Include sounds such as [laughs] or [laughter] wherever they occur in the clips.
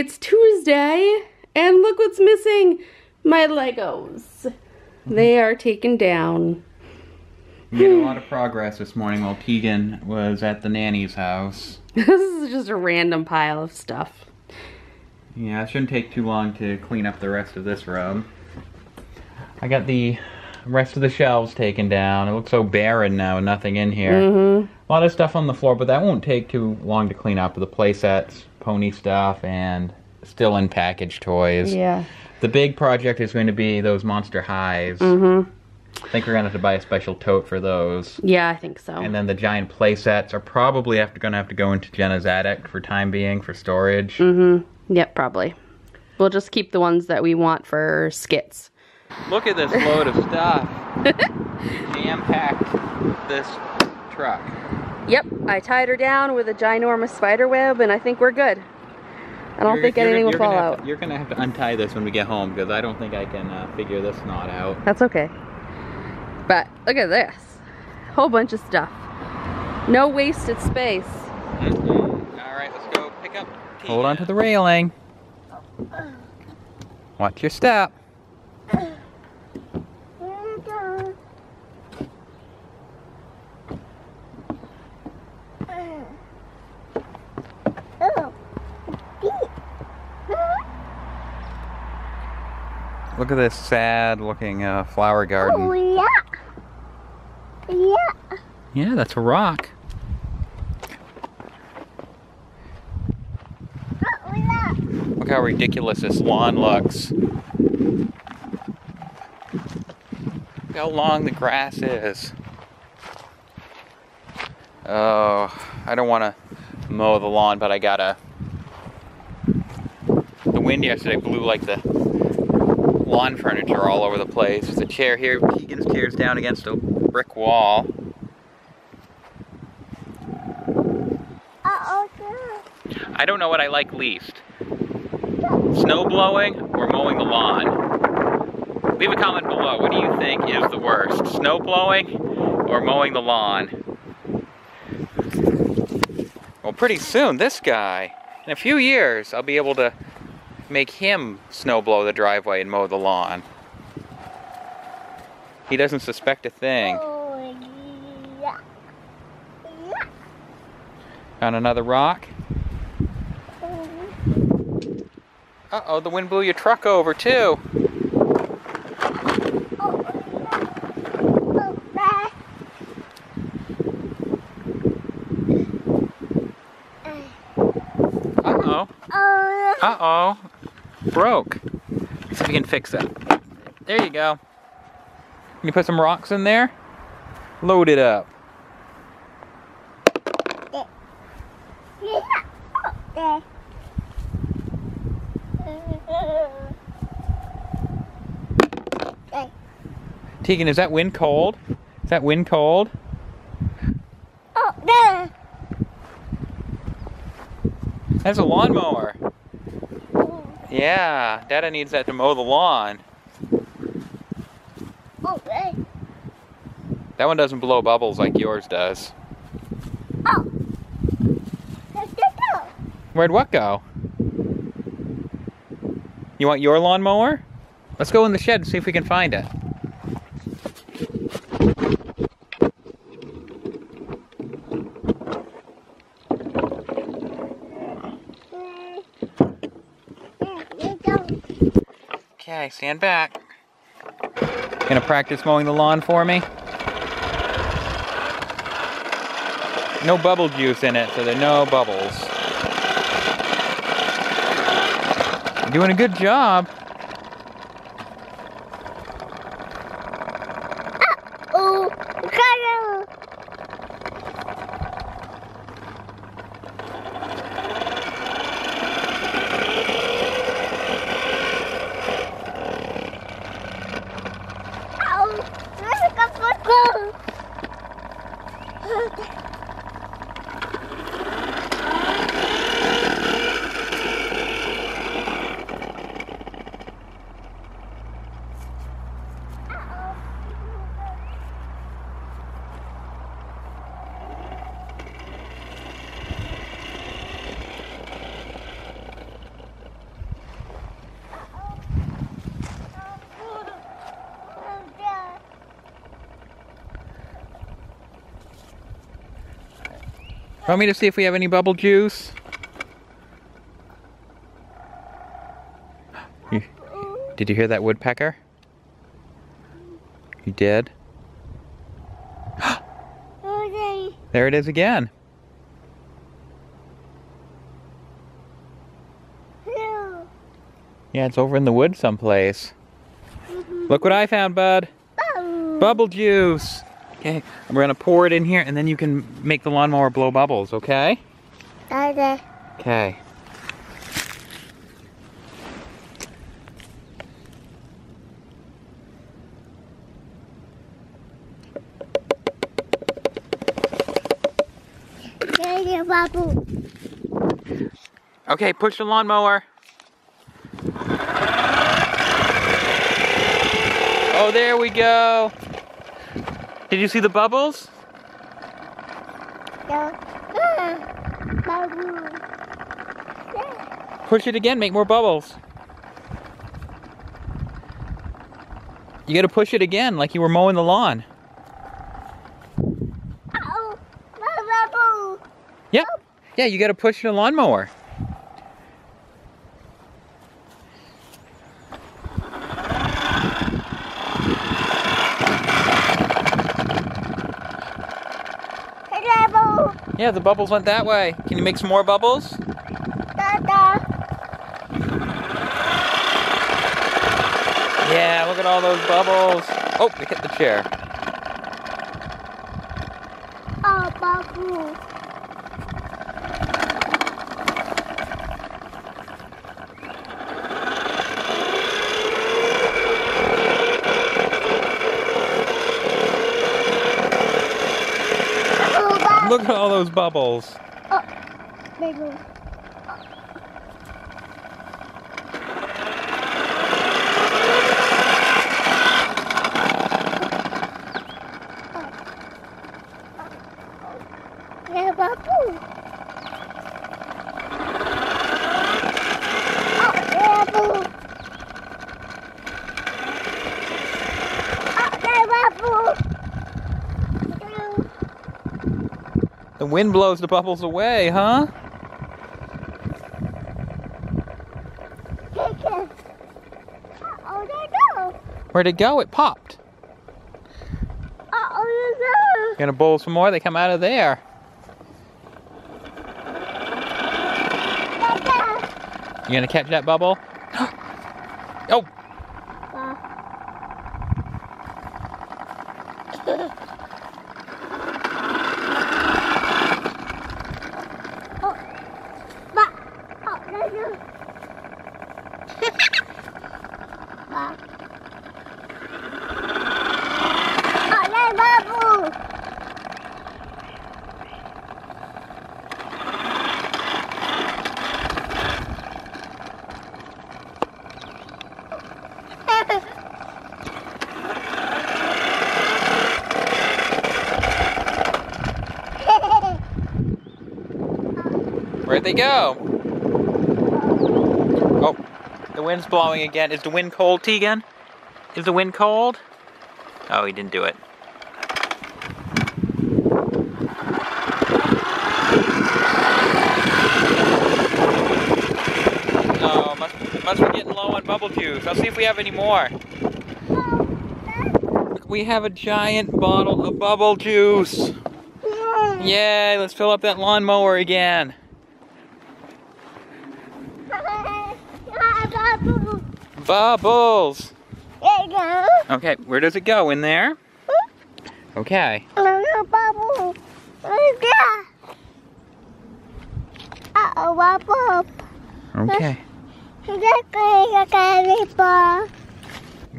It's Tuesday, and look what's missing. My Legos. They are taken down. We made a hmm. lot of progress this morning while Teagan was at the nanny's house. [laughs] this is just a random pile of stuff. Yeah, it shouldn't take too long to clean up the rest of this room. I got the rest of the shelves taken down. It looks so barren now, nothing in here. Mm-hmm. A lot of stuff on the floor, but that won't take too long to clean up. The play sets, pony stuff, and still in package toys. Yeah. The big project is going to be those monster highs. Mm-hmm. I think we're gonna have to buy a special tote for those. Yeah, I think so. And then the giant play sets are probably after gonna have to go into Jenna's attic for time being for storage. Mm-hmm. Yep, probably. We'll just keep the ones that we want for skits. Look at this load of stuff. [laughs] Jam packed this truck. Yep, I tied her down with a ginormous spider web, and I think we're good. I don't You're- think you're anything gonna- will fall out. to- you're gonna have to untie this when we get home because I don't think I can uh, figure this knot out. That's okay. But look at this. Whole bunch of stuff. No wasted space. Mm-hmm. All right, let's go pick up. Hold on to the railing. Watch your step. Look at this sad looking uh, flower garden. Oh yeah. Yeah. Yeah, that's a rock. Oh yeah. Look how ridiculous this lawn looks. Look how long the grass is. Oh, I don't want to mow the lawn, but I gotta. The wind yesterday blew like the lawn furniture all over the place. There's a chair here. Keegan's chair's down against a brick wall. I don't know what I like least. Snow blowing or mowing the lawn? Leave a comment below. What do you think is the worst? Snow blowing or mowing the lawn? Well, pretty soon, this guy, in a few years, I'll be able to make him snow blow the driveway and mow the lawn. He doesn't suspect a thing. Oh yeah. Yeah. Found another rock. Uh-oh, the wind blew your truck over, too. Oh. Uh-oh. Oh. Uh-oh. Broke. Let's see if we can fix that. There you go. Can you put some rocks in there? Load it up. Teagan, is that wind cold? Is that wind cold? Oh. That's a lawnmower. Yeah, Dada needs that to mow the lawn. Oh yeah. That one doesn't blow bubbles like yours does. Oh. Let's go. Where'd what go? You want your lawnmower? Let's go in the shed and see if we can find it. Okay, stand back. Gonna practice mowing the lawn for me? No bubble juice in it, so there are no bubbles. You're doing a good job. Oh, color. Oh, let's go for go. Want me to see if we have any bubble juice? You- did you hear that woodpecker? You did? Okay. [gasps] There it is again. No. Yeah, it's over in the woods someplace. Look what I found, bud. Bubble. Bubble juice. Okay, we're gonna pour it in here and then you can make the lawnmower blow bubbles, okay? Okay. Okay. There's a bubble. Okay, push the lawnmower. Oh, there we go. Did you see the bubbles? No. Ah. Push it again, make more bubbles. You gotta push it again like you were mowing the lawn. Oh. Yep. Yeah, you gotta push the lawnmower. Bubble. Yeah, the bubbles went that way. Can you make some more bubbles? Da da. Yeah, look at all those bubbles. Oh, it hit the chair. Oh, bubble. Bubble. Bubble. Look at all those bubbles. Oh, Bubble. Yeah, bubble. Oh, yeah, bubble. Oh, yeah, bubble. The wind blows the bubbles away, huh? Where'd it go? It popped. Oh, you Gonna bowl some more? They come out of there. You gonna catch that bubble? oh, oh, ba, oh, there's you. ba. Oh, there's bubble. Where'd they go? Oh, the wind's blowing again. Is the wind cold, Teagan? Is the wind cold? Oh, he didn't do it. Oh, must, must be getting low on bubble juice. I'll see if we have any more. We have a giant bottle of bubble juice. Yay, let's fill up that lawnmower again. Bubble. Bubbles. There you go. Okay, where does it go? In there? Okay. Little bubble. Look at Uh-oh, bubble. Okay. Bubble.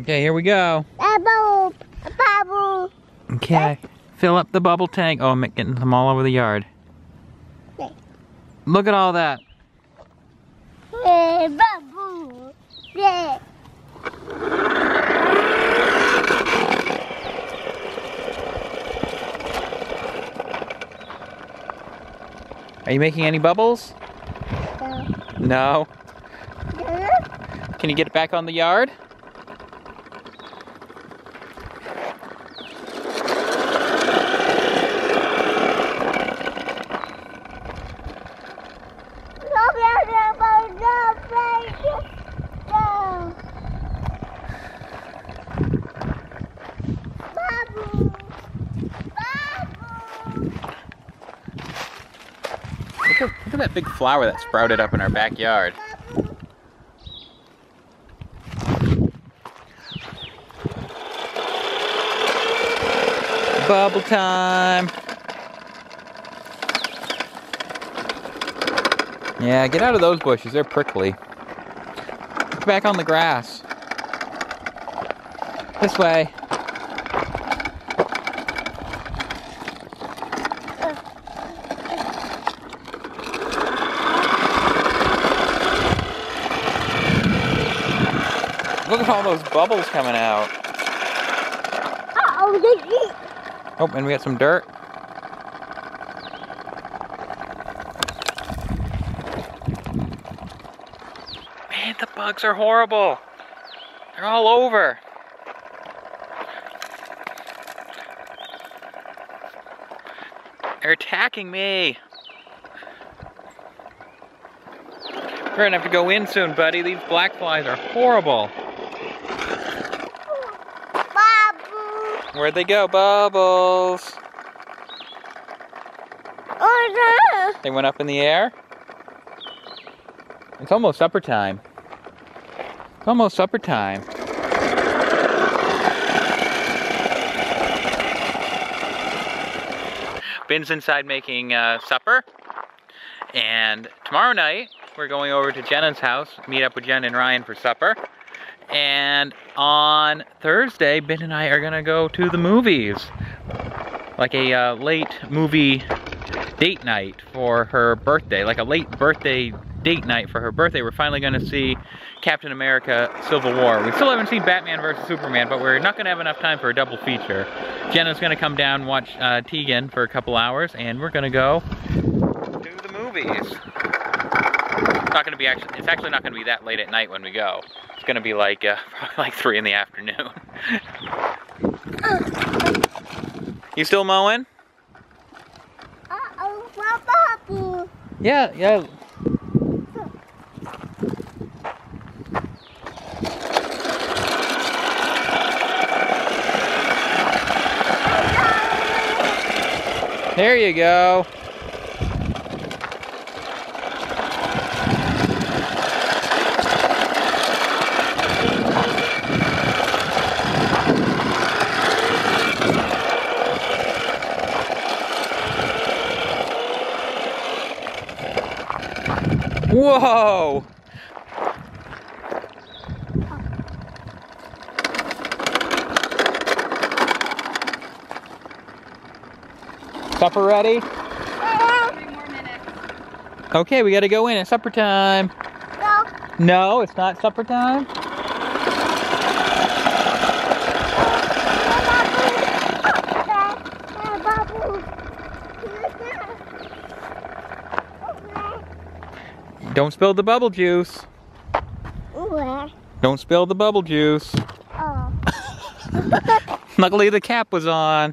Okay, here we go. Bubble. Bubble. Okay. Fill up the bubble tank. Oh, I'm getting them all over the yard. Look at all that. Hey, bubble. Yeah. Are you making any bubbles? No. Can you get it back on the yard? At, that big flower that sprouted up in our backyard. Bubble time. Yeah, get out of those bushes. They're prickly. Back on the grass. This way. At [laughs] all those bubbles coming out. They. Oh, and we got some dirt. Man, the bugs are horrible. They're all over. They're attacking me. We're gonna have to go in soon, buddy. These black flies are horrible. Where'd they go, Bubbles? Oh, no. They went up in the air. It's almost supper time. It's almost supper time. Bin's inside making uh, supper. And tomorrow night, we're going over to Jenna's house, meet up with Jen and Ryan for supper. And on Thursday, Bin and I are gonna go to the movies. Like a uh, late movie date night for her birthday, like a late birthday date night for her birthday. We're finally to see Captain America Civil War. We still haven't seen Batman vs. Superman, but we're not to have enough time for a double feature. Jenna's to come down and watch uh, Teagan for a couple hours, and we're to go to the movies. It's not going to be actually, it's actually not going to be that late at night when we go. It's going to be like, uh, [laughs] probably like 3 in the afternoon. [laughs] you still mowing? Yeah, yeah. There you go. Whoa! Supper ready? Three more minutes. Okay, we gotta go in. It's supper time. No. No, it's not supper time. Don't spill the bubble juice. Don't spill the bubble juice. Oh. [laughs] Luckily the cap was on.